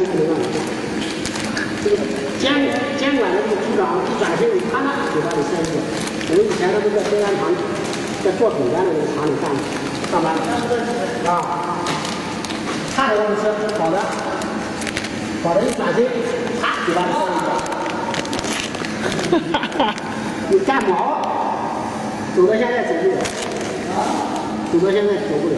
让你这个监监管的这个局长一转身他那嘴巴里塞进去了我们以前都是在产安局在做饼干的那个厂里干上班啊他着我们车跑的跑的一转身啪嘴巴里塞进去了哈哈哈你干毛走到现在走不了走到现在走不了